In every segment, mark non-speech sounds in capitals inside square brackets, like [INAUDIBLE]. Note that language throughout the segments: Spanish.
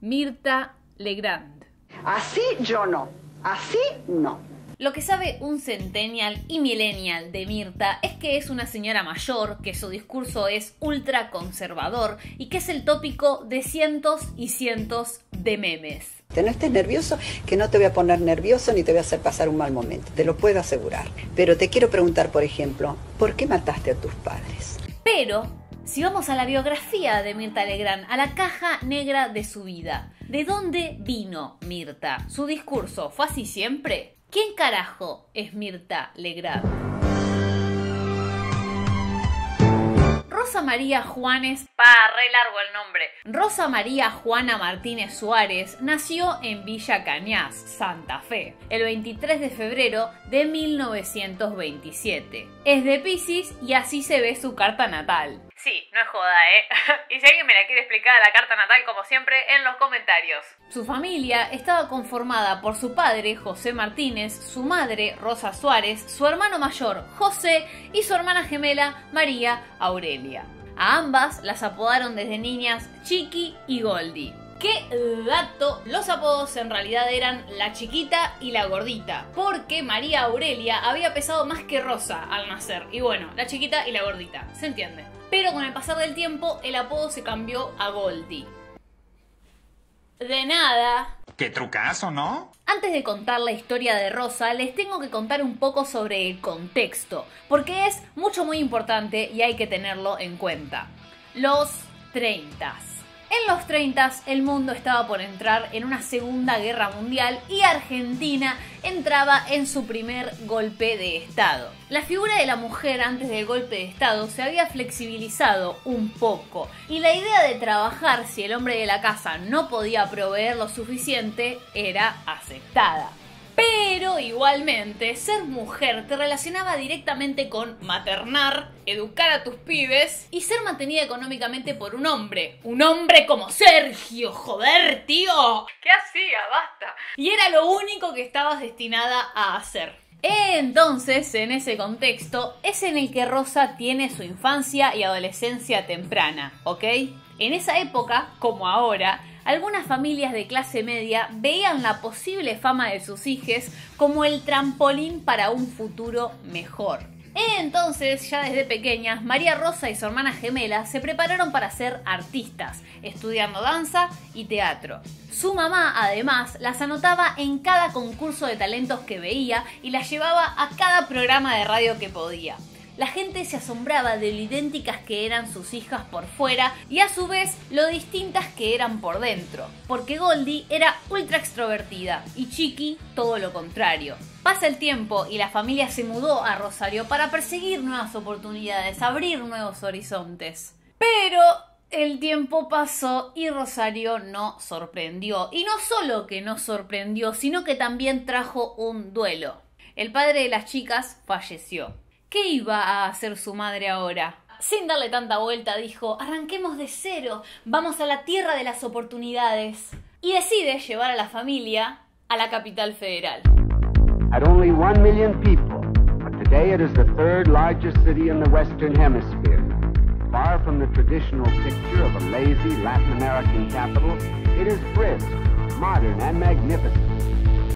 Mirta Legrand. Así yo no, así no. Lo que sabe un centennial y millennial de Mirta es que es una señora mayor, que su discurso es ultra conservador y que es el tópico de cientos y cientos de memes. No estés nervioso, que no te voy a poner nervioso ni te voy a hacer pasar un mal momento, te lo puedo asegurar. Pero te quiero preguntar, por ejemplo, ¿por qué mataste a tus padres? Pero, si vamos a la biografía de Mirta Legrand, a la caja negra de su vida, ¿de dónde vino Mirta? ¿Su discurso fue así siempre? ¿Quién carajo es Mirta Legrand? Rosa María Juanes, pa, re largo el nombre. Rosa María Juana Martínez Suárez nació en Villa Cañas, Santa Fe, el 23 de febrero de 1927. Es de Pisces y así se ve su carta natal. Sí, no es joda, ¿eh? [LAUGHS] y si alguien me la quiere explicar la carta natal, como siempre, en los comentarios. Su familia estaba conformada por su padre, José Martínez, su madre, Rosa Suárez, su hermano mayor, José, y su hermana gemela, María Aurelia. A ambas las apodaron desde niñas Chiqui y Goldie. ¡Qué dato! Los apodos en realidad eran la chiquita y la gordita, porque María Aurelia había pesado más que Rosa al nacer. Y bueno, la chiquita y la gordita, ¿se entiende? Pero con el pasar del tiempo el apodo se cambió a Goldie. De nada. Qué trucazo, ¿no? Antes de contar la historia de Rosa, les tengo que contar un poco sobre el contexto, porque es mucho muy importante y hay que tenerlo en cuenta. Los 30. En los 30 el mundo estaba por entrar en una segunda guerra mundial y Argentina entraba en su primer golpe de Estado. La figura de la mujer antes del golpe de Estado se había flexibilizado un poco y la idea de trabajar si el hombre de la casa no podía proveer lo suficiente era aceptada. Pero igualmente, ser mujer te relacionaba directamente con maternar, educar a tus pibes y ser mantenida económicamente por un hombre. Un hombre como Sergio, joder, tío. ¿Qué hacía? Basta. Y era lo único que estabas destinada a hacer. Entonces, en ese contexto, es en el que Rosa tiene su infancia y adolescencia temprana, ¿ok? En esa época, como ahora, algunas familias de clase media veían la posible fama de sus hijos como el trampolín para un futuro mejor. Entonces, ya desde pequeñas, María Rosa y su hermana gemela se prepararon para ser artistas, estudiando danza y teatro. Su mamá, además, las anotaba en cada concurso de talentos que veía y las llevaba a cada programa de radio que podía la gente se asombraba de lo idénticas que eran sus hijas por fuera y a su vez lo distintas que eran por dentro, porque Goldie era ultra extrovertida y Chiqui todo lo contrario. Pasa el tiempo y la familia se mudó a Rosario para perseguir nuevas oportunidades, abrir nuevos horizontes. Pero el tiempo pasó y Rosario no sorprendió. Y no solo que no sorprendió, sino que también trajo un duelo. El padre de las chicas falleció. ¿Qué iba a hacer su madre ahora? Sin darle tanta vuelta, dijo, arranquemos de cero, vamos a la tierra de las oportunidades. Y decide llevar a la familia a la capital federal. At only one million people, but today it is the third largest city in the Western Hemisphere. Far from the traditional picture of a lazy Latin American capital, it is brisk, modern and magnificent.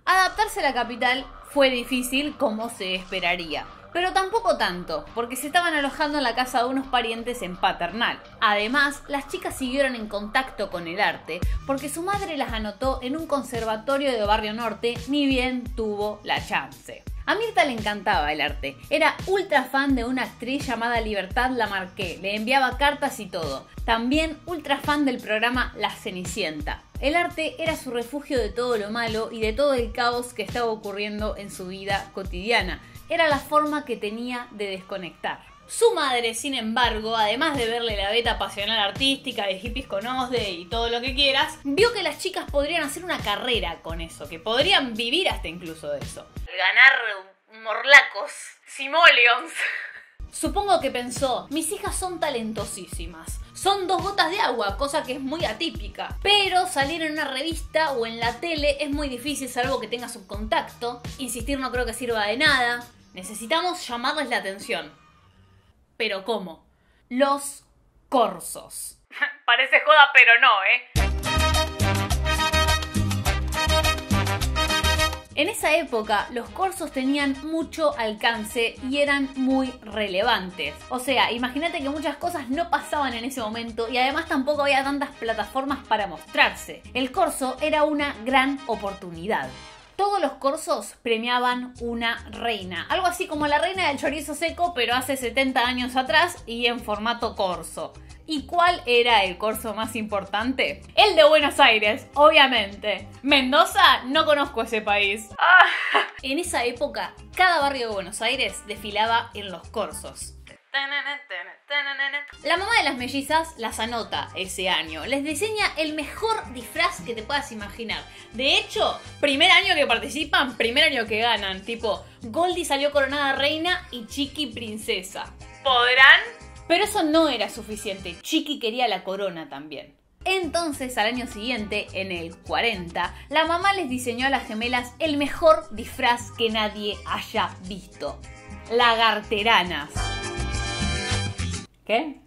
Adaptarse a la capital fue difícil como se esperaría pero tampoco tanto, porque se estaban alojando en la casa de unos parientes en Paternal. Además, las chicas siguieron en contacto con el arte, porque su madre las anotó en un conservatorio de Barrio Norte, ni bien tuvo la chance. A Mirta le encantaba el arte. Era ultra fan de una actriz llamada Libertad Lamarque. Le enviaba cartas y todo. También ultra fan del programa La Cenicienta. El arte era su refugio de todo lo malo y de todo el caos que estaba ocurriendo en su vida cotidiana era la forma que tenía de desconectar. Su madre, sin embargo, además de verle la beta pasional artística de hippies con Osde y todo lo que quieras, vio que las chicas podrían hacer una carrera con eso, que podrían vivir hasta incluso de eso. Ganar morlacos, simoleons. Supongo que pensó, mis hijas son talentosísimas. Son dos gotas de agua, cosa que es muy atípica. Pero salir en una revista o en la tele es muy difícil, salvo que tengas un contacto. Insistir no creo que sirva de nada. Necesitamos llamarles la atención. Pero ¿cómo? Los corsos. [LAUGHS] Parece joda, pero no, ¿eh? En esa época los corsos tenían mucho alcance y eran muy relevantes. O sea, imagínate que muchas cosas no pasaban en ese momento y además tampoco había tantas plataformas para mostrarse. El corso era una gran oportunidad. Todos los corsos premiaban una reina, algo así como la reina del chorizo seco, pero hace 70 años atrás y en formato corso. ¿Y cuál era el corso más importante? El de Buenos Aires, obviamente. Mendoza, no conozco ese país. Ah. En esa época, cada barrio de Buenos Aires desfilaba en los corsos. La mamá de las mellizas las anota ese año. Les diseña el mejor disfraz que te puedas imaginar. De hecho, primer año que participan, primer año que ganan. Tipo, Goldie salió coronada reina y Chiqui princesa. ¿Podrán? Pero eso no era suficiente. Chiqui quería la corona también. Entonces, al año siguiente, en el 40, la mamá les diseñó a las gemelas el mejor disfraz que nadie haya visto. Lagarteranas. ¿Qué?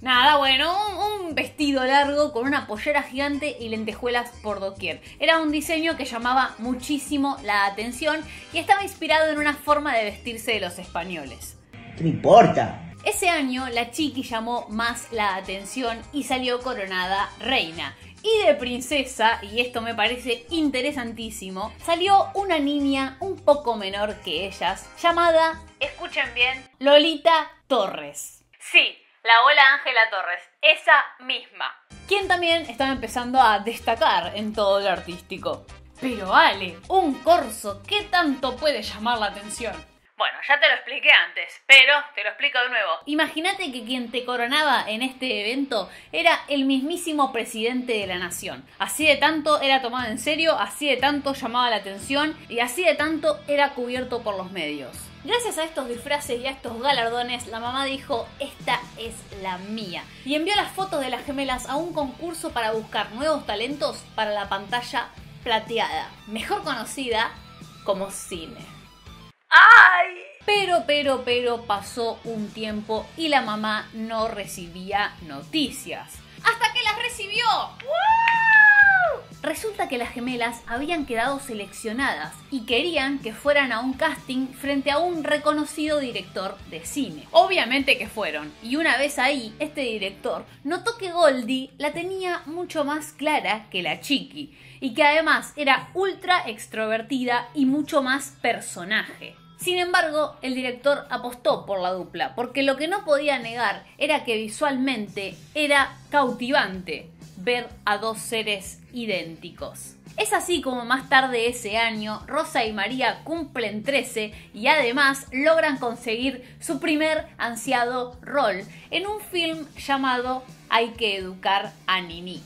Nada, bueno, un, vestido largo con una pollera gigante y lentejuelas por doquier. Era un diseño que llamaba muchísimo la atención y estaba inspirado en una forma de vestirse de los españoles. ¿Qué me importa? Ese año la chiqui llamó más la atención y salió coronada reina. Y de princesa, y esto me parece interesantísimo, salió una niña un poco menor que ellas, llamada, escuchen bien, Lolita Torres. Sí, la abuela Ángela Torres, esa misma. Quien también estaba empezando a destacar en todo lo artístico. Pero Ale, un corso, ¿qué tanto puede llamar la atención? Bueno, ya te lo expliqué antes, pero te lo explico de nuevo. Imagínate que quien te coronaba en este evento era el mismísimo presidente de la nación. Así de tanto era tomado en serio, así de tanto llamaba la atención y así de tanto era cubierto por los medios. Gracias a estos disfraces y a estos galardones, la mamá dijo, esta es la mía. Y envió las fotos de las gemelas a un concurso para buscar nuevos talentos para la pantalla plateada, mejor conocida como cine. ¡Ay! Pero, pero, pero pasó un tiempo y la mamá no recibía noticias. ¡Hasta que las recibió! Resulta que las gemelas habían quedado seleccionadas y querían que fueran a un casting frente a un reconocido director de cine. Obviamente que fueron, y una vez ahí, este director notó que Goldie la tenía mucho más clara que la Chiqui, y que además era ultra extrovertida y mucho más personaje. Sin embargo, el director apostó por la dupla, porque lo que no podía negar era que visualmente era cautivante ver a dos seres idénticos. Es así como más tarde ese año Rosa y María cumplen 13 y además logran conseguir su primer ansiado rol en un film llamado Hay que educar a Nini.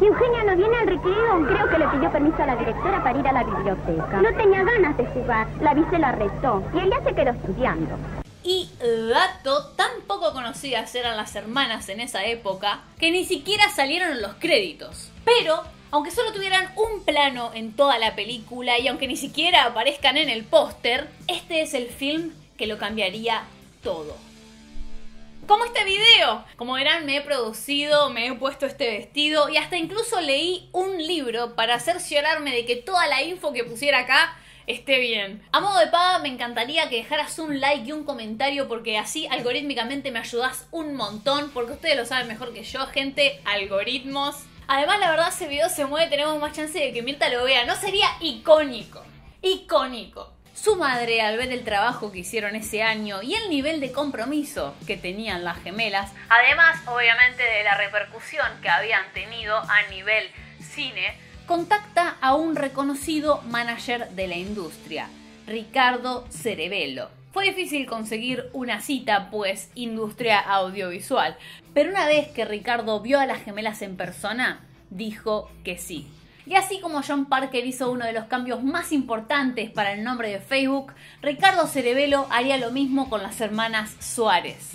Eugenia no viene al recreo. Creo que le pidió permiso a la directora para ir a la biblioteca. No tenía ganas de jugar. La vi se la arrestó y ella se quedó estudiando. Y dato, tan poco conocidas eran las hermanas en esa época que ni siquiera salieron en los créditos. Pero, aunque solo tuvieran un plano en toda la película y aunque ni siquiera aparezcan en el póster, este es el film que lo cambiaría todo como este video. Como verán, me he producido, me he puesto este vestido y hasta incluso leí un libro para cerciorarme de que toda la info que pusiera acá esté bien. A modo de paga, me encantaría que dejaras un like y un comentario porque así algorítmicamente me ayudas un montón, porque ustedes lo saben mejor que yo, gente, algoritmos. Además, la verdad, ese video se mueve, tenemos más chance de que Mirta lo vea. No sería icónico. Icónico. Su madre, al ver el trabajo que hicieron ese año y el nivel de compromiso que tenían las gemelas, además obviamente de la repercusión que habían tenido a nivel cine, contacta a un reconocido manager de la industria, Ricardo Cerebelo. Fue difícil conseguir una cita, pues industria audiovisual, pero una vez que Ricardo vio a las gemelas en persona, dijo que sí. Y así como John Parker hizo uno de los cambios más importantes para el nombre de Facebook, Ricardo Cerebelo haría lo mismo con las hermanas Suárez.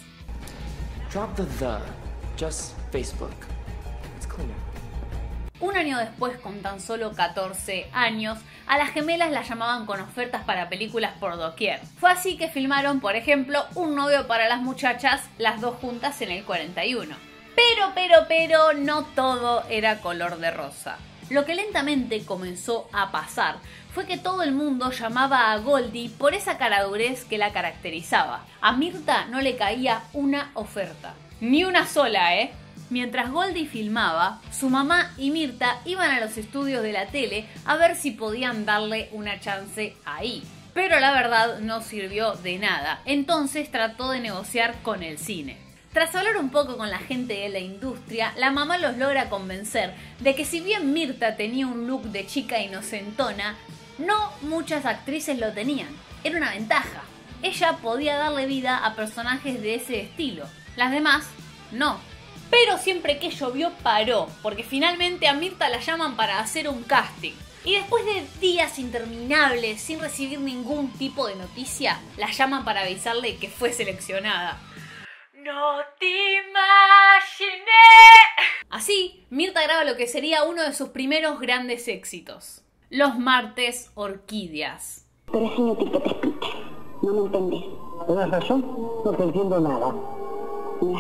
Un año después, con tan solo 14 años, a las gemelas las llamaban con ofertas para películas por doquier. Fue así que filmaron, por ejemplo, Un novio para las muchachas, las dos juntas en el 41. Pero, pero, pero, no todo era color de rosa. Lo que lentamente comenzó a pasar fue que todo el mundo llamaba a Goldie por esa caradurez que la caracterizaba. A Mirta no le caía una oferta. Ni una sola, ¿eh? Mientras Goldie filmaba, su mamá y Mirta iban a los estudios de la tele a ver si podían darle una chance ahí. Pero la verdad no sirvió de nada, entonces trató de negociar con el cine. Tras hablar un poco con la gente de la industria, la mamá los logra convencer de que si bien Mirta tenía un look de chica inocentona, no muchas actrices lo tenían. Era una ventaja. Ella podía darle vida a personajes de ese estilo. Las demás, no. Pero siempre que llovió paró, porque finalmente a Mirta la llaman para hacer un casting. Y después de días interminables sin recibir ningún tipo de noticia, la llaman para avisarle que fue seleccionada. No te imaginé. Así, Mirta graba lo que sería uno de sus primeros grandes éxitos. Los martes orquídeas. Pero es inútil que te explique. No me entendés. ¿Tienes razón? No te entiendo nada. No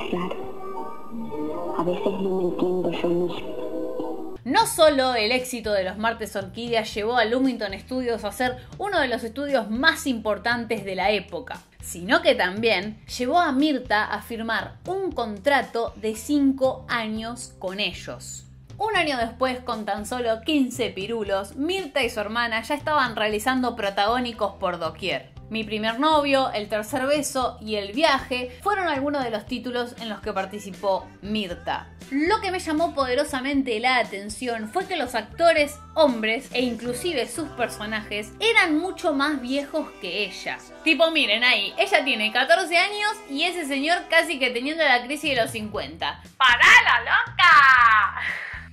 no solo el éxito de los martes orquídeas llevó a Lumington Studios a ser uno de los estudios más importantes de la época, sino que también llevó a Mirta a firmar un contrato de 5 años con ellos. Un año después, con tan solo 15 pirulos, Mirta y su hermana ya estaban realizando protagónicos por doquier. Mi primer novio, El tercer beso y El viaje fueron algunos de los títulos en los que participó Mirta. Lo que me llamó poderosamente la atención fue que los actores hombres e inclusive sus personajes eran mucho más viejos que ella. Tipo, miren ahí, ella tiene 14 años y ese señor casi que teniendo la crisis de los 50. ¡Para la loca!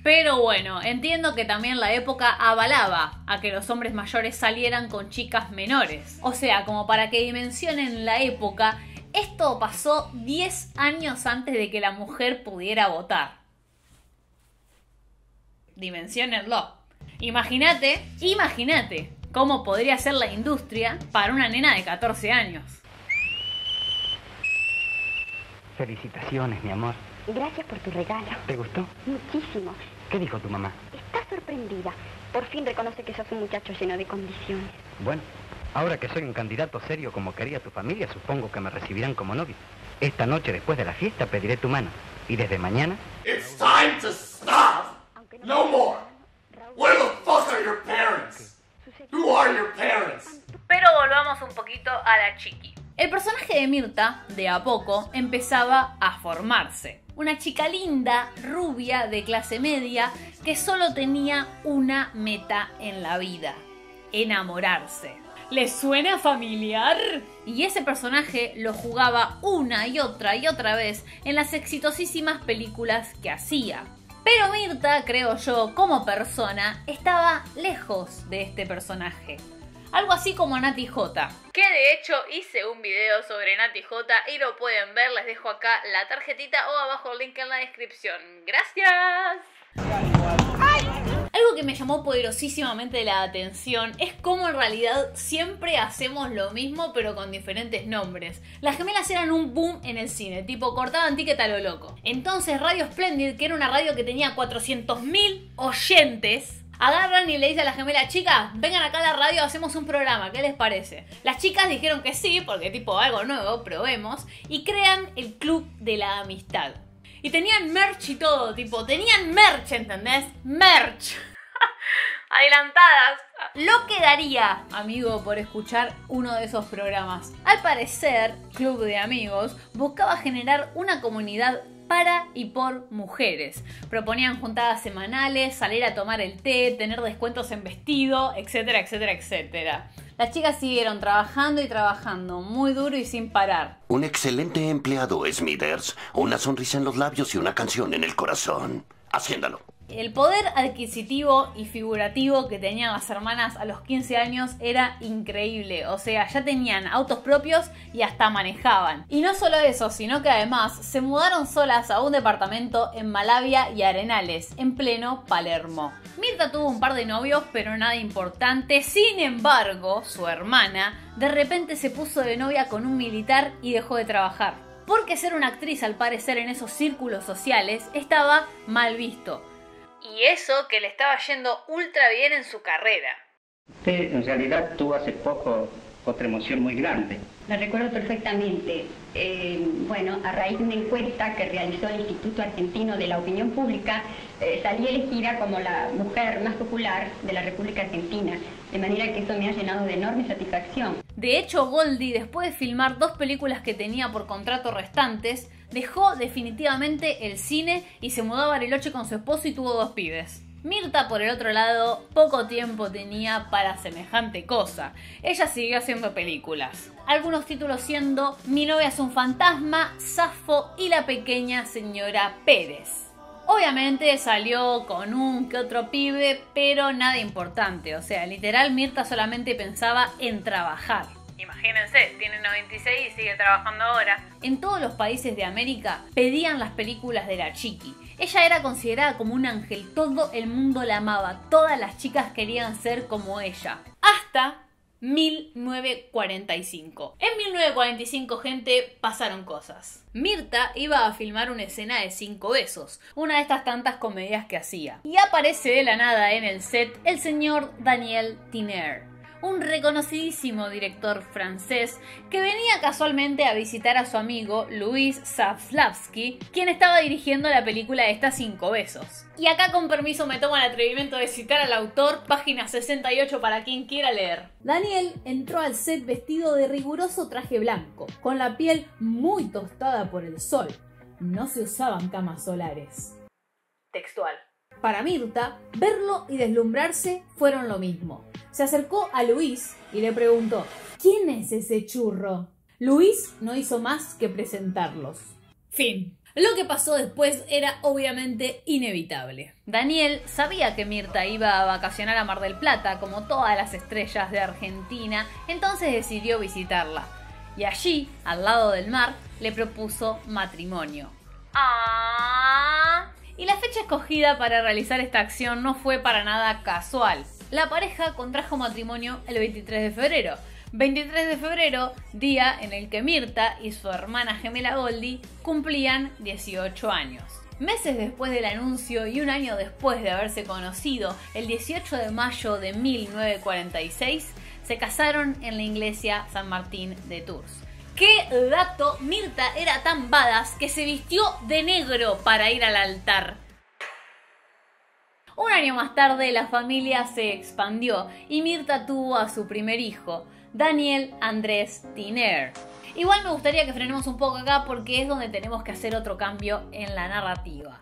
Pero bueno, entiendo que también la época avalaba a que los hombres mayores salieran con chicas menores. O sea, como para que dimensionen la época, esto pasó 10 años antes de que la mujer pudiera votar. Dimensionenlo. Imagínate, imagínate cómo podría ser la industria para una nena de 14 años. Felicitaciones, mi amor. Gracias por tu regalo. ¿Te gustó? Muchísimo. ¿Qué dijo tu mamá? Está sorprendida. Por fin reconoce que sos un muchacho lleno de condiciones. Bueno, ahora que soy un candidato serio como quería tu familia, supongo que me recibirán como novio. Esta noche, después de la fiesta, pediré tu mano. Y desde mañana... It's time to stop! No more! Where the fuck are your parents? Who are your parents? Pero volvamos un poquito a la chiqui. El personaje de Mirta, de a poco, empezaba a formarse. Una chica linda, rubia, de clase media, que solo tenía una meta en la vida, enamorarse. ¿Les suena familiar? Y ese personaje lo jugaba una y otra y otra vez en las exitosísimas películas que hacía. Pero Mirta, creo yo, como persona, estaba lejos de este personaje. Algo así como Nati J. Que de hecho hice un video sobre Nati J y lo pueden ver, les dejo acá la tarjetita o abajo el link en la descripción. ¡Gracias! Algo que me llamó poderosísimamente la atención es cómo en realidad siempre hacemos lo mismo pero con diferentes nombres. Las gemelas eran un boom en el cine, tipo cortaban ticket a lo loco. Entonces Radio Splendid, que era una radio que tenía 400.000 oyentes, agarran y le dicen a la gemela, chicas, vengan acá a la radio, hacemos un programa, ¿qué les parece? Las chicas dijeron que sí, porque tipo algo nuevo, probemos, y crean el Club de la Amistad. Y tenían merch y todo, tipo, tenían merch, ¿entendés? Merch. [LAUGHS] Adelantadas. Lo que daría, amigo, por escuchar uno de esos programas. Al parecer, Club de Amigos buscaba generar una comunidad para y por mujeres. Proponían juntadas semanales, salir a tomar el té, tener descuentos en vestido, etcétera, etcétera, etcétera. Las chicas siguieron trabajando y trabajando, muy duro y sin parar. Un excelente empleado, Smithers. Una sonrisa en los labios y una canción en el corazón. Haciéndalo. El poder adquisitivo y figurativo que tenían las hermanas a los 15 años era increíble. O sea, ya tenían autos propios y hasta manejaban. Y no solo eso, sino que además se mudaron solas a un departamento en Malavia y Arenales, en pleno Palermo. Mirta tuvo un par de novios, pero nada importante. Sin embargo, su hermana de repente se puso de novia con un militar y dejó de trabajar. Porque ser una actriz, al parecer, en esos círculos sociales estaba mal visto. Y eso que le estaba yendo ultra bien en su carrera. Usted en realidad tuvo hace poco otra emoción muy grande. La recuerdo perfectamente. Eh, bueno, a raíz de una encuesta que realizó el Instituto Argentino de la Opinión Pública, eh, salí elegida como la mujer más popular de la República Argentina, de manera que eso me ha llenado de enorme satisfacción. De hecho, Goldie, después de filmar dos películas que tenía por contrato restantes, dejó definitivamente el cine y se mudó a Bariloche con su esposo y tuvo dos pibes. Mirta, por el otro lado, poco tiempo tenía para semejante cosa. Ella siguió haciendo películas. Algunos títulos siendo Mi novia es un fantasma, Safo y la pequeña señora Pérez. Obviamente salió con un que otro pibe, pero nada importante. O sea, literal Mirta solamente pensaba en trabajar. Imagínense, tiene 96 y sigue trabajando ahora. En todos los países de América pedían las películas de la chiqui. Ella era considerada como un ángel, todo el mundo la amaba, todas las chicas querían ser como ella. Hasta 1945. En 1945, gente, pasaron cosas. Mirta iba a filmar una escena de cinco besos, una de estas tantas comedias que hacía. Y aparece de la nada en el set el señor Daniel Tiner un reconocidísimo director francés que venía casualmente a visitar a su amigo Luis Saflavsky, quien estaba dirigiendo la película Estas cinco besos. Y acá con permiso me tomo el atrevimiento de citar al autor, página 68 para quien quiera leer. Daniel entró al set vestido de riguroso traje blanco, con la piel muy tostada por el sol. No se usaban camas solares. Textual. Para Mirta, verlo y deslumbrarse fueron lo mismo. Se acercó a Luis y le preguntó, ¿quién es ese churro? Luis no hizo más que presentarlos. Fin. Lo que pasó después era obviamente inevitable. Daniel sabía que Mirta iba a vacacionar a Mar del Plata, como todas las estrellas de Argentina, entonces decidió visitarla. Y allí, al lado del mar, le propuso matrimonio. ¡Ah! Y la fecha escogida para realizar esta acción no fue para nada casual. La pareja contrajo matrimonio el 23 de febrero. 23 de febrero, día en el que Mirta y su hermana gemela Goldie cumplían 18 años. Meses después del anuncio y un año después de haberse conocido, el 18 de mayo de 1946, se casaron en la iglesia San Martín de Tours. ¡Qué dato! Mirta era tan badass que se vistió de negro para ir al altar. Un año más tarde la familia se expandió y Mirta tuvo a su primer hijo, Daniel Andrés Tiner. Igual me gustaría que frenemos un poco acá porque es donde tenemos que hacer otro cambio en la narrativa.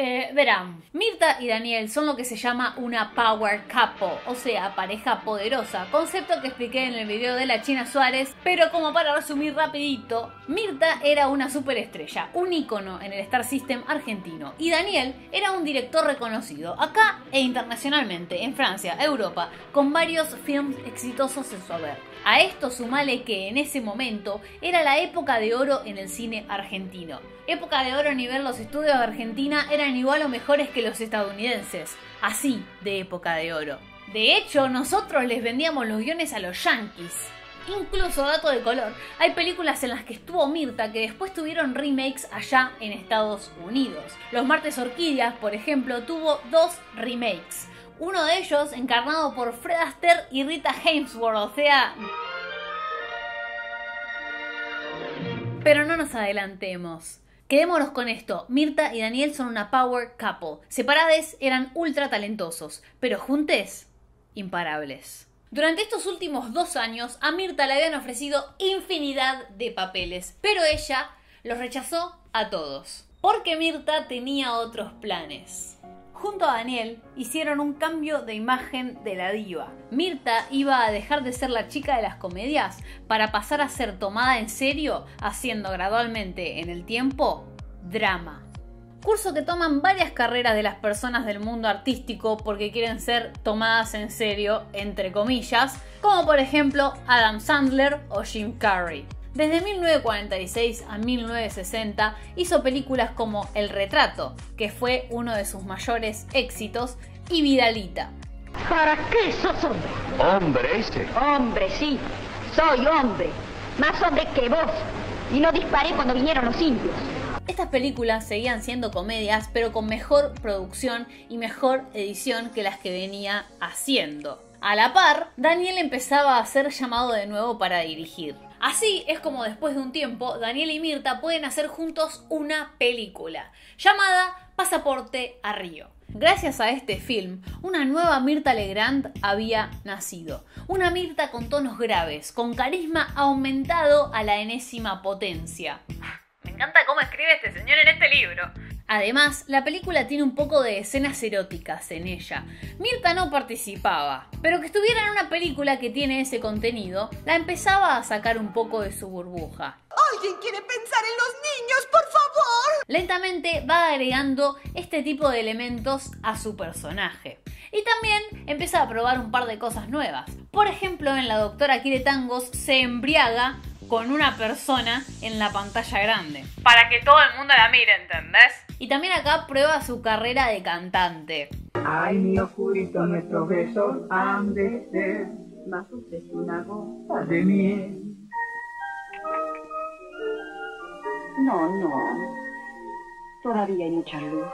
Eh, verán, Mirta y Daniel son lo que se llama una power couple, o sea, pareja poderosa, concepto que expliqué en el video de la China Suárez, pero como para resumir rapidito, Mirta era una superestrella, un ícono en el Star System argentino, y Daniel era un director reconocido, acá e internacionalmente, en Francia, Europa, con varios films exitosos en su haber. A esto sumale que en ese momento era la época de oro en el cine argentino. Época de oro a nivel los estudios de Argentina eran igual o mejores que los estadounidenses. Así de época de oro. De hecho, nosotros les vendíamos los guiones a los yankees. Incluso, dato de color, hay películas en las que estuvo Mirta que después tuvieron remakes allá en Estados Unidos. Los Martes Orquídeas, por ejemplo, tuvo dos remakes. Uno de ellos encarnado por Fred Astaire y Rita Hemsworth, o sea... Pero no nos adelantemos. Quedémonos con esto. Mirta y Daniel son una power couple. Separades eran ultra talentosos, pero juntes, imparables. Durante estos últimos dos años, a Mirta le habían ofrecido infinidad de papeles, pero ella los rechazó a todos. Porque Mirta tenía otros planes junto a Daniel hicieron un cambio de imagen de la diva. Mirta iba a dejar de ser la chica de las comedias para pasar a ser tomada en serio, haciendo gradualmente en el tiempo drama. Curso que toman varias carreras de las personas del mundo artístico porque quieren ser tomadas en serio, entre comillas, como por ejemplo Adam Sandler o Jim Carrey. Desde 1946 a 1960 hizo películas como El Retrato, que fue uno de sus mayores éxitos, y Vidalita. ¿Para qué sos hombre? Hombre ese. Hombre, sí. Soy hombre. Más hombre que vos. Y no disparé cuando vinieron los indios Estas películas seguían siendo comedias, pero con mejor producción y mejor edición que las que venía haciendo. A la par, Daniel empezaba a ser llamado de nuevo para dirigir. Así es como después de un tiempo, Daniel y Mirta pueden hacer juntos una película llamada Pasaporte a Río. Gracias a este film, una nueva Mirta Legrand había nacido. Una Mirta con tonos graves, con carisma aumentado a la enésima potencia. Me encanta cómo escribe este señor en este libro. Además, la película tiene un poco de escenas eróticas en ella. Mirta no participaba, pero que estuviera en una película que tiene ese contenido, la empezaba a sacar un poco de su burbuja. ¿Alguien quiere pensar en los niños, por favor? Lentamente va agregando este tipo de elementos a su personaje. Y también empieza a probar un par de cosas nuevas. Por ejemplo, en La Doctora Quiere Tangos se embriaga con una persona en la pantalla grande. Para que todo el mundo la mire, ¿entendés? Y también acá prueba su carrera de cantante. Ay, mi oscurito, nuestros besos han de ser más que una gota de miel. No, no. Todavía hay mucha luz.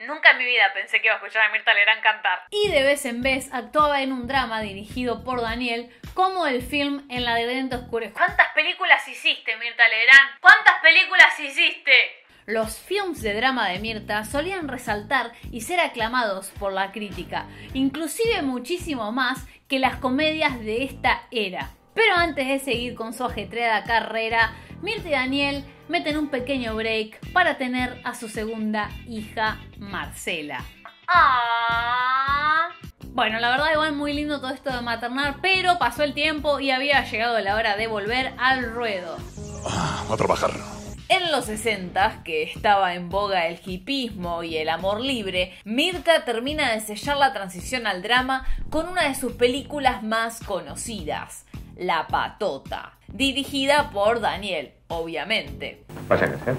Nunca en mi vida pensé que iba a escuchar a Mirta Legrand cantar. Y de vez en vez actuaba en un drama dirigido por Daniel, como el film En la de oscuro. ¿Cuántas películas hiciste, Mirta Legrand? ¿Cuántas películas hiciste? Los films de drama de Mirta solían resaltar y ser aclamados por la crítica, inclusive muchísimo más que las comedias de esta era. Pero antes de seguir con su ajetreada carrera, Mirta y Daniel meten un pequeño break para tener a su segunda hija, Marcela. Ah. Bueno, la verdad igual muy lindo todo esto de maternar, pero pasó el tiempo y había llegado la hora de volver al ruedo. Ah, a trabajar. En los 60, que estaba en boga el hipismo y el amor libre, Mirta termina de sellar la transición al drama con una de sus películas más conocidas, La Patota, dirigida por Daniel, obviamente. ¿Vas a casar?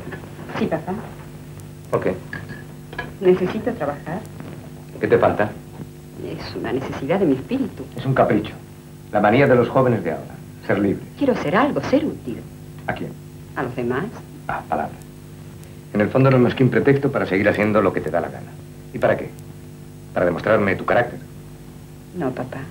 Sí, papá. ¿Por qué? Necesito trabajar. ¿Qué te falta? Es una necesidad de mi espíritu. Es un capricho. La manía de los jóvenes de ahora. Ser libre. Quiero ser algo, ser útil. ¿A quién? A los demás. Ah, palabras. En el fondo no es más que un pretexto para seguir haciendo lo que te da la gana. ¿Y para qué? Para demostrarme tu carácter. No, papá.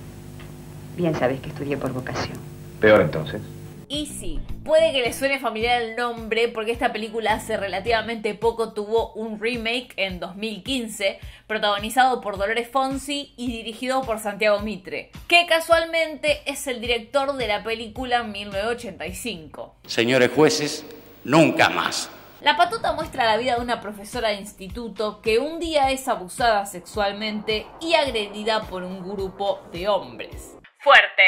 Bien sabes que estudié por vocación. Peor entonces. Y sí, puede que le suene familiar el nombre porque esta película hace relativamente poco tuvo un remake en 2015, protagonizado por Dolores Fonsi y dirigido por Santiago Mitre, que casualmente es el director de la película 1985. Señores jueces, nunca más. La patuta muestra la vida de una profesora de instituto que un día es abusada sexualmente y agredida por un grupo de hombres. Fuerte,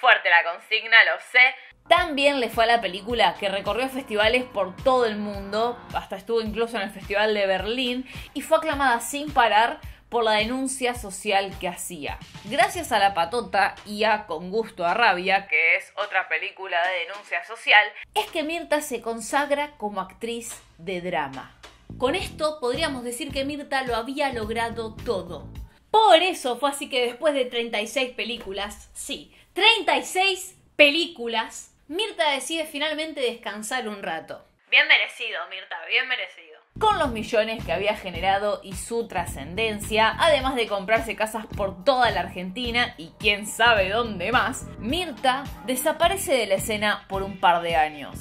fuerte la consigna, lo sé, también le fue a la película que recorrió festivales por todo el mundo, hasta estuvo incluso en el Festival de Berlín y fue aclamada sin parar por la denuncia social que hacía. Gracias a La Patota y a Con Gusto a Rabia, que es otra película de denuncia social, es que Mirta se consagra como actriz de drama. Con esto podríamos decir que Mirta lo había logrado todo. Por eso fue así que después de 36 películas, sí, 36 películas, Mirta decide finalmente descansar un rato. Bien merecido, Mirta, bien merecido. Con los millones que había generado y su trascendencia, además de comprarse casas por toda la Argentina y quién sabe dónde más, Mirta desaparece de la escena por un par de años.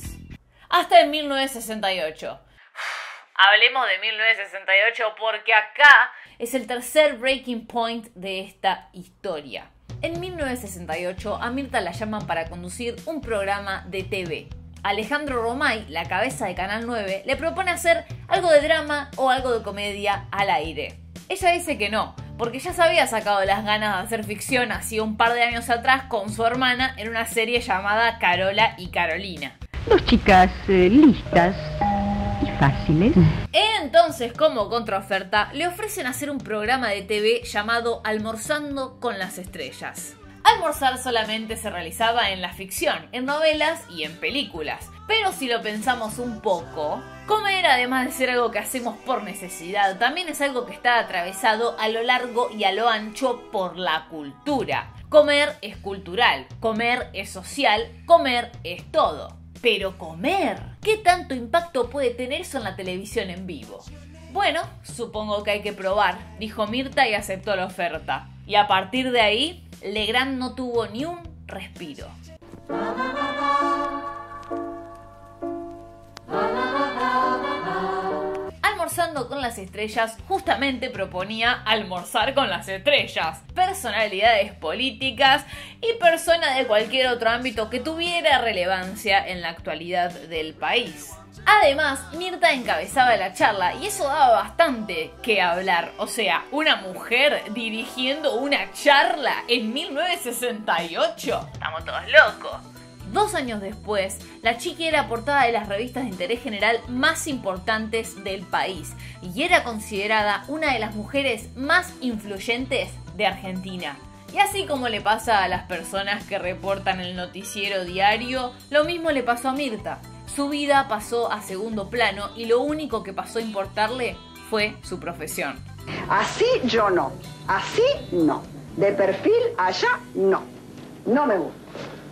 Hasta en 1968. Hablemos de 1968 porque acá es el tercer breaking point de esta historia. En 1968 a Mirta la llaman para conducir un programa de TV. Alejandro Romay, la cabeza de Canal 9, le propone hacer algo de drama o algo de comedia al aire. Ella dice que no, porque ya se había sacado las ganas de hacer ficción así un par de años atrás con su hermana en una serie llamada Carola y Carolina. Dos chicas eh, listas y fáciles. Entonces, como contraoferta, le ofrecen hacer un programa de TV llamado Almorzando con las Estrellas. Almorzar solamente se realizaba en la ficción, en novelas y en películas. Pero si lo pensamos un poco, comer además de ser algo que hacemos por necesidad, también es algo que está atravesado a lo largo y a lo ancho por la cultura. Comer es cultural, comer es social, comer es todo. Pero comer, ¿qué tanto impacto puede tener eso en la televisión en vivo? Bueno, supongo que hay que probar, dijo Mirta y aceptó la oferta. Y a partir de ahí, Legrand no tuvo ni un respiro. Almorzando con las estrellas justamente proponía almorzar con las estrellas, personalidades políticas y personas de cualquier otro ámbito que tuviera relevancia en la actualidad del país. Además, Mirta encabezaba la charla y eso daba bastante que hablar. O sea, una mujer dirigiendo una charla en 1968. Estamos todos locos. Dos años después, la chiqui era portada de las revistas de interés general más importantes del país y era considerada una de las mujeres más influyentes de Argentina. Y así como le pasa a las personas que reportan el noticiero diario, lo mismo le pasó a Mirta. Su vida pasó a segundo plano y lo único que pasó a importarle fue su profesión. Así yo no, así no. De perfil allá no. No me gusta.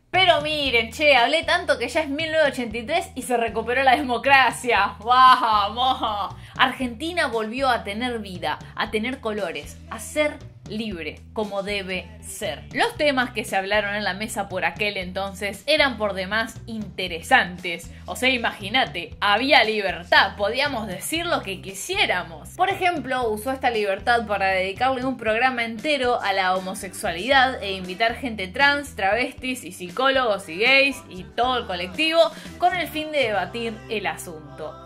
Pero miren, che, hablé tanto que ya es 1983 y se recuperó la democracia. ¡Vamos! Argentina volvió a tener vida, a tener colores, a ser libre, como debe ser. Los temas que se hablaron en la mesa por aquel entonces eran por demás interesantes. O sea, imagínate, había libertad, podíamos decir lo que quisiéramos. Por ejemplo, usó esta libertad para dedicarle un programa entero a la homosexualidad e invitar gente trans, travestis y psicólogos y gays y todo el colectivo con el fin de debatir el asunto.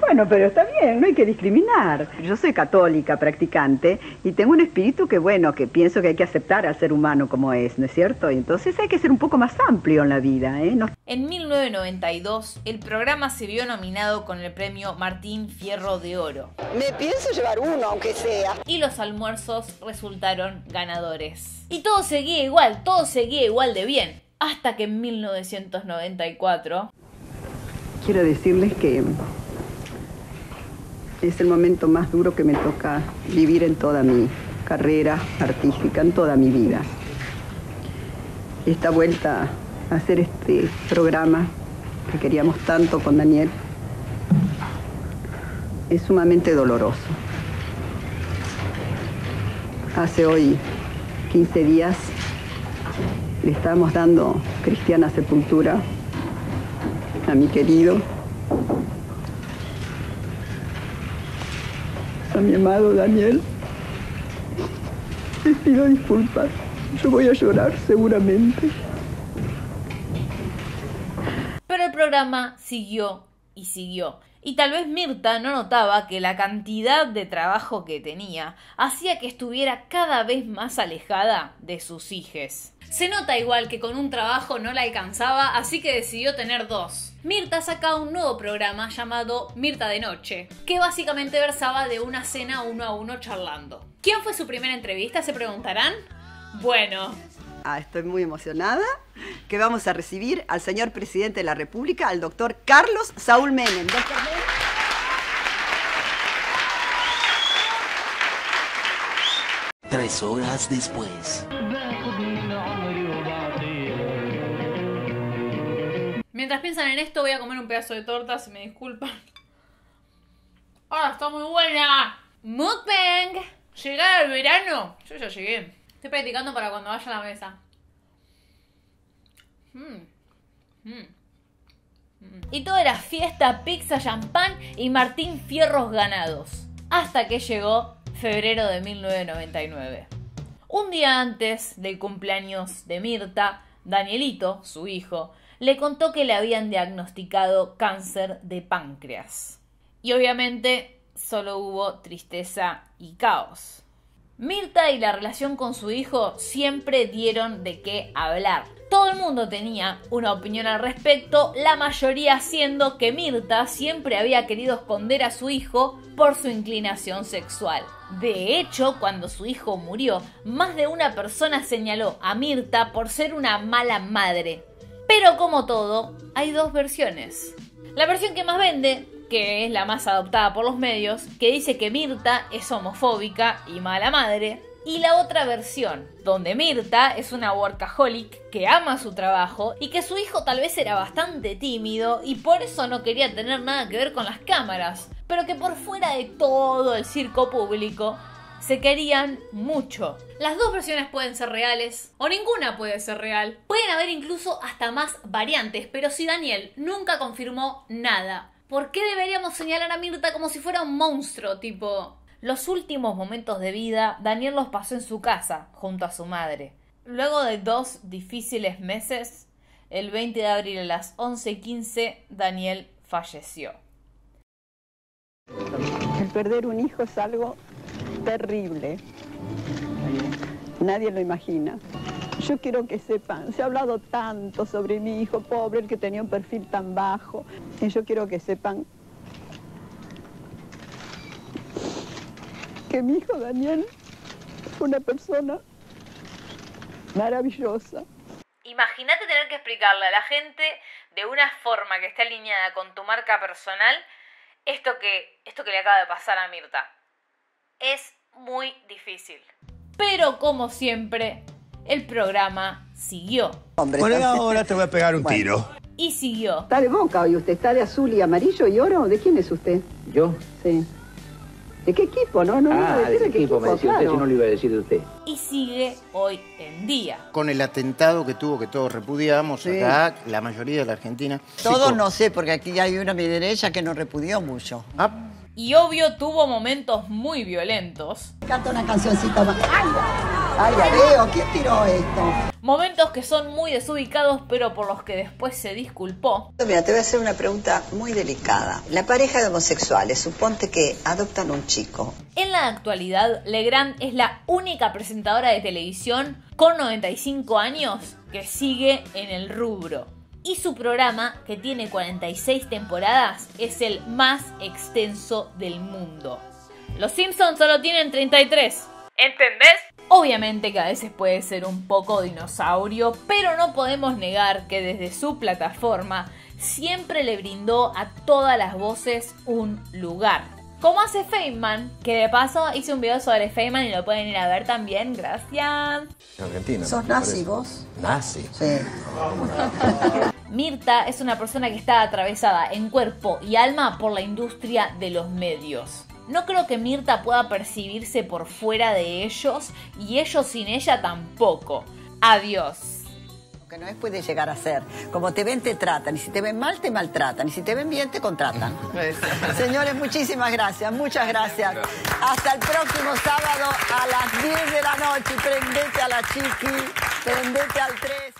Bueno, pero está bien, no hay que discriminar. Yo soy católica, practicante, y tengo un espíritu que, bueno, que pienso que hay que aceptar al ser humano como es, ¿no es cierto? Y entonces hay que ser un poco más amplio en la vida, ¿eh? No- En 1992, el programa se vio nominado con el premio Martín Fierro de Oro. Me pienso llevar uno, aunque sea. Y los almuerzos resultaron ganadores. Y todo seguía igual, todo seguía igual de bien. Hasta que en 1994 Quiero decirles que es el momento más duro que me toca vivir en toda mi carrera artística, en toda mi vida. Esta vuelta a hacer este programa que queríamos tanto con Daniel es sumamente doloroso. Hace hoy 15 días le estábamos dando cristiana sepultura a mi querido, a mi amado Daniel. Les pido disculpas. Yo voy a llorar seguramente. Pero el programa siguió y siguió. Y tal vez Mirta no notaba que la cantidad de trabajo que tenía hacía que estuviera cada vez más alejada de sus hijes. Se nota igual que con un trabajo no la alcanzaba, así que decidió tener dos. Mirta saca un nuevo programa llamado Mirta de Noche, que básicamente versaba de una cena uno a uno charlando. ¿Quién fue su primera entrevista? Se preguntarán. Bueno, Ah, estoy muy emocionada que vamos a recibir al señor presidente de la República, al doctor Carlos Saúl Menem. Doctor Menem. Tres horas después. Mientras piensan en esto, voy a comer un pedazo de torta, si me disculpan. ¡Ah, está muy buena! Mukbang. ¿Llegar al verano? Yo ya llegué. Estoy practicando para cuando vaya a la mesa. Mm. Mm. Mm. Y todo era fiesta, pizza, champán y Martín Fierros ganados. Hasta que llegó febrero de 1999. Un día antes del cumpleaños de Mirta, Danielito, su hijo, le contó que le habían diagnosticado cáncer de páncreas. Y obviamente solo hubo tristeza y caos. Mirta y la relación con su hijo siempre dieron de qué hablar. Todo el mundo tenía una opinión al respecto, la mayoría siendo que Mirta siempre había querido esconder a su hijo por su inclinación sexual. De hecho, cuando su hijo murió, más de una persona señaló a Mirta por ser una mala madre. Pero como todo, hay dos versiones. La versión que más vende, que es la más adoptada por los medios, que dice que Mirta es homofóbica y mala madre. Y la otra versión, donde Mirta es una workaholic que ama su trabajo y que su hijo tal vez era bastante tímido y por eso no quería tener nada que ver con las cámaras, pero que por fuera de todo el circo público se querían mucho. Las dos versiones pueden ser reales o ninguna puede ser real. Pueden haber incluso hasta más variantes, pero si Daniel nunca confirmó nada, ¿por qué deberíamos señalar a Mirta como si fuera un monstruo? Tipo, los últimos momentos de vida Daniel los pasó en su casa, junto a su madre. Luego de dos difíciles meses, el 20 de abril a las 11:15, Daniel falleció. El perder un hijo es algo terrible. Nadie lo imagina. Yo quiero que sepan, se ha hablado tanto sobre mi hijo pobre, el que tenía un perfil tan bajo, y yo quiero que sepan que mi hijo Daniel fue una persona maravillosa. Imagínate tener que explicarle a la gente de una forma que esté alineada con tu marca personal esto que, esto que le acaba de pasar a Mirta. Es muy difícil. Pero como siempre, el programa siguió. Bueno, ahora te voy a pegar un Bueno. tiro. Y siguió. ¿Está de boca hoy usted? ¿Está de azul y amarillo y oro? ¿De quién es usted? ¿Yo? Sí. ¿De qué equipo? No, no, no. ah, ¿de qué del equipo, me decía usted, claro. si no lo iba a decir de usted. Y sigue hoy en día. Con el atentado que tuvo, que todos repudiamos Sí. acá, la mayoría de la Argentina. Todos Sí, no sé, porque aquí hay una a mi derecha que nos repudió mucho. Y obvio tuvo momentos muy violentos. Canta una cancioncita más. ¡Ay! ¡Ay, ya veo! ¿Quién tiró esto? Momentos que son muy desubicados, pero por los que después se disculpó. Mira, te voy a hacer una pregunta muy delicada. La pareja de homosexuales, suponte que adoptan un chico. En la actualidad, Legrand es la única presentadora de televisión con 95 años que sigue en el rubro. Y su programa, que tiene 46 temporadas, es el más extenso del mundo. Los Simpsons solo tienen 33. ¿Entendés? Obviamente que a veces puede ser un poco dinosaurio, pero no podemos negar que desde su plataforma siempre le brindó a todas las voces un lugar. Como hace Feynman, que de paso hice un video sobre Feynman y lo pueden ir a ver también, gracias. Argentina. ¿Sos nazi vos? Nazi. Sí. [LAUGHS] Mirta es una persona que está atravesada en cuerpo y alma por la industria de los medios. No creo que Mirta pueda percibirse por fuera de ellos y ellos sin ella tampoco. Adiós. Que no es puede llegar a ser. Como te ven, te tratan. Y si te ven mal, te maltratan. Y si te ven bien, te contratan. [LAUGHS] Señores, muchísimas gracias. Muchas gracias. Hasta el próximo sábado a las 10 de la noche. Prendete a la chiqui. Prendete al 3.